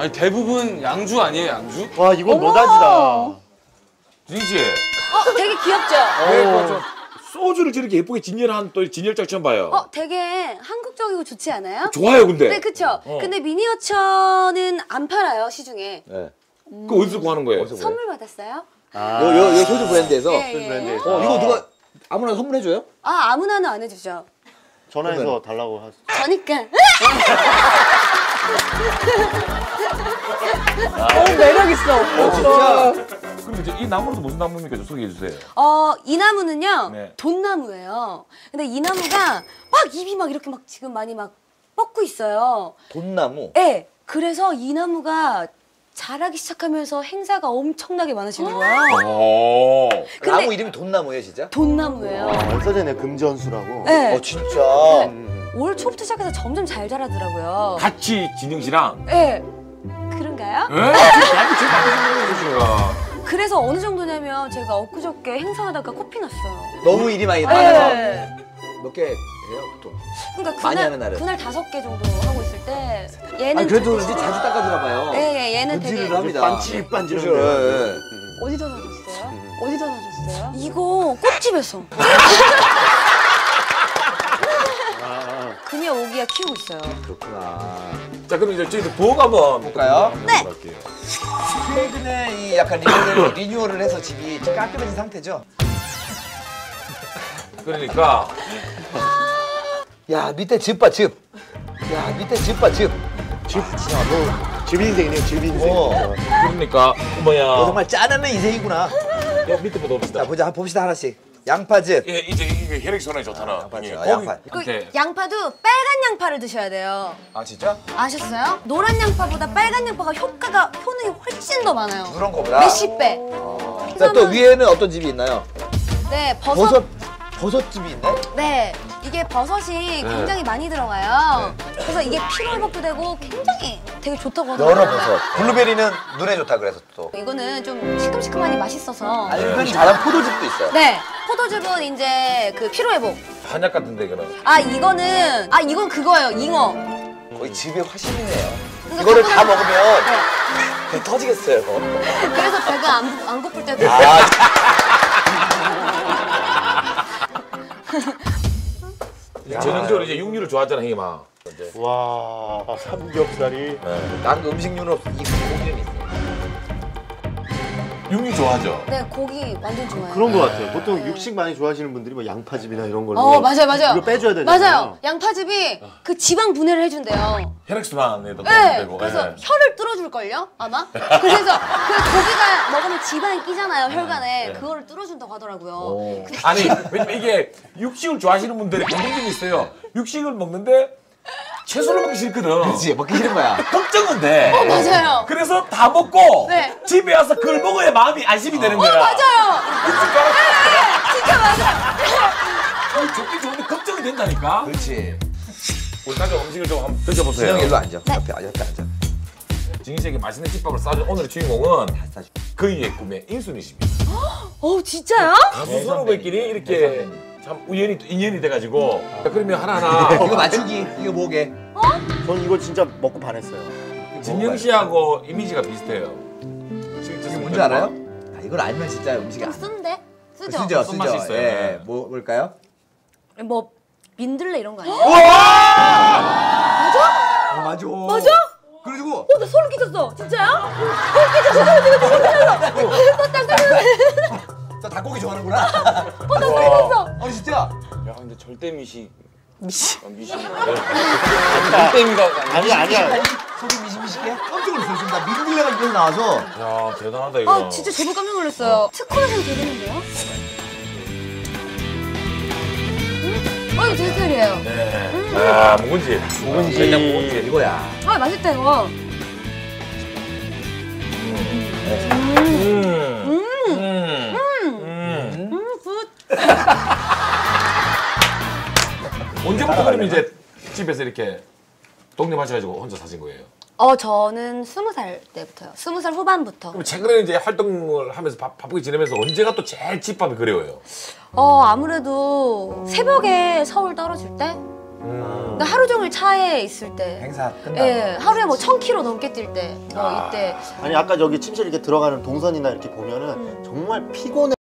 아니 대부분 양주 아니에요 양주? 와 이건 너다지다. 진희 씨. 어, 되게 귀엽죠? 저 소주를 저렇게 예쁘게 진열한 또 진열장 처음 봐요. 어, 되게 한국적이고 좋지 않아요? 좋아요, 근데. 네, 그쵸. 어. 근데 미니어처는 안 팔아요, 시중에. 네. 그 어디서 구하는 거예요? 선물 받았어요? 아. 요, 요, 요 소주 브랜드에서. 예, 예. 브랜드에서. 어, 이거 누가 아무나 선물해줘요? 아, 아무나는 안 해주죠. 전화해서 달라고 하시. 저니까. 어 매력 있어. 진짜. 그럼 이제 이 나무는 무슨 나무입니까? 좀 소개해 주세요. 어, 이 나무는요, 네. 돈나무예요. 근데 이 나무가 막 입이 막 이렇게 막 지금 많이 막 뻗고 있어요. 돈나무. 네. 그래서 이 나무가 자라기 시작하면서 행사가 엄청나게 많으시는 거예요. 오. 근데- 나무 이름이 돈나무예요, 진짜? 돈나무예요. 안 써지네 금전수라고. 네. 어, 진짜. 올 초부터 시작해서 점점 잘 자라더라고요. 같이 진영 씨랑. 네. 많이 생각해 그래서 어느 정도냐면 제가 엊그저께 행사하다가 코피 났어요. 너무 일이 많이 많아서. 네. 몇 개 해요, 보통? 그러니까 많이 그날 하는 날은? 그날 다섯 개 정도 하고 있을 때 얘는 아니, 그래도 그런지. 자주 닦아주나 봐요. 예, 예, 얘는 되게 합니다. 반질반질한데. 그죠, 예, 예. 어디다 사줬어요? 어디다 사줬어요? 이거 꽃집에서 그녀 오기야 키우고 있어요. 그렇구나. 자, 그럼 이제 저희도 부엌 한번 볼까요? 네. 볼게요. 최근에 이 약간 리뉴얼을, 리뉴얼을 해서 집이 좀 깔끔해진 상태죠? 그러니까 야, 밑에 즙 봐, 즙. 야, 밑에 즙 봐, 즙. 집, 아, 뭐, 집 인생이네요, 집 인생. 어. 그러니까 뭐야? 너 정말 짠하는 인생이구나. 요 밑에 보다 봅시다. 자, 보자, 한번 봅시다, 하나씩. 양파즙. 예, 이제 이게 혈액 순환이 좋다나. 양파즙, 형님. 아, 양파. 그 양파도 빨간 양파를 드셔야 돼요. 아, 진짜? 아셨어요? 노란 양파보다 빨간 양파가 효과가 효능이 훨씬 더 많아요. 그런 거보다. 몇십 배. 자, 또 위에는 어떤 즙이 있나요? 네, 버섯. 버섯, 버섯즙이 있네? 네, 이게 버섯이 굉장히 많이 들어가요. 그래서 이게 피로 회복도 되고 굉장히 되게 좋다고 하더라고요. 여러 버섯. 블루베리는 눈에 좋다 그래서 또. 이거는 좀 시큼시큼하니 맛있어서. 흔히 잘한 포도즙도 있어요. 네, 포도즙은 이제 그 피로 회복. 한약 같은데 이거는. 아 이거는 아 이건 그거예요, 잉어. 거의 즙의 화신이네요. 그래서 이거를 다 먹으면 네. 배 터지겠어요. 그래서 배가 안, 안 고플 때도. 아, 전형적으로 이제 육류를 좋아하잖아, 형님아. 이제. 와, 삼겹살이. 난 음식류는 없- 이 고기는 있어. 육류 좋아하죠? 네, 고기 완전 좋아요. 그런 거 같아요. 보통 육식 많이 좋아하시는 분들이 뭐 양파즙이나 이런 걸로. 어 맞아요 맞아요. 이거 빼줘야 되잖아요. 맞아요. 양파즙이 그 지방 분해를 해준대요. 혈액 순환에도 도움이 네. 되고. 그래서 예. 혀를 뚫어줄 걸요 아마. 그래서 그 고기가 먹으면 지방이 끼잖아요 혈관에. 네. 그거를 뚫어준다고 하더라고요. 아니 왜냐면 이게 육식을 좋아하시는 분들이 공통점이 있어요. 육식을 먹는데 채소를 먹기 싫거든. 그렇지, 먹기 싫은 거야. 걱정은 돼. 어 맞아요. 그래서 다 먹고 네. 집에 와서 그걸 먹어야 마음이 안심이 되는 어 거야. 맞아요. 진짜 맞아. 아니, 좋긴 좋은데 걱정이 된다니까. 그렇지. 우리 가족 음식을 좀 한번 드셔보세요. 진영 일로 앉아. 옆에, 아, 옆에 앉아. 진희 씨에게 맛있는 집밥을 싸준 오늘의 주인공은. 그이의 꿈의 인순이십니다. 어 진짜요? 가수 선후배끼리 이렇게 참 우연히 또 인연이 돼가지고 그러면 하나하나 이거 맞추기. 이거 뭐게? 전 이거 진짜 먹고 반했어요. 진영 씨하고 이미지가 비슷해요. 이게 뭔지 알아요? 아, 이걸 알면 진짜 음식이 좀 안 쓴데? 쓰죠? 쓰죠, 손맛이 쓰죠. 있어요. 예, 네. 뭐 뭘까요? 뭐 민들레 이런 거 아니에요? 아, 맞아. 맞아? 그리고 어, 나 소름 끼쳤어. 진짜요? 소름 끼쳤어, 소름 끼쳤어, 소름 끼쳤어. 깜짝 놀랐네. 저 닭고기 좋아하는구나. 어, 나 소름 끼쳤어. 어, 진짜? 야 근데 절대 미식. 미식. 미식. 절대 미가 아니, 아니야. 속이 미식미식해? 깜짝 놀랐어요. 지금 나 민들레가 입에서 나와서. 야 대단하다 이거. 아, 진짜 저도 깜짝 놀랐어요. 특허에서 되겠는데요? 어, 이거 제 스타일이에요. 네. 아 묵은지. 묵은지. 그냥 묵은지. 이거야. 아, 맛있다, 이거. 음. 음. 음. 음, good. 언제부터 그러면 이제 집에서 이렇게 독립하셔가지고 혼자 사신 거예요? 어, 저는 스무 살 때부터요. 스무 살 후반부터. 그럼 최근에 이제 활동을 하면서 바, 바쁘게 지내면서 언제가 또 제일 집밥이 그리워요? 어, 아무래도 새벽에 서울 떨어질 때? 그러니까 하루 종일 차에 있을 때. 행사 끝나고. 예, 하루에 뭐 1000km 넘게 뛸 때, 뭐 이때 아니 아까 저기 침실 이렇게 들어가는 동선이나 이렇게 보면은 정말 피곤해.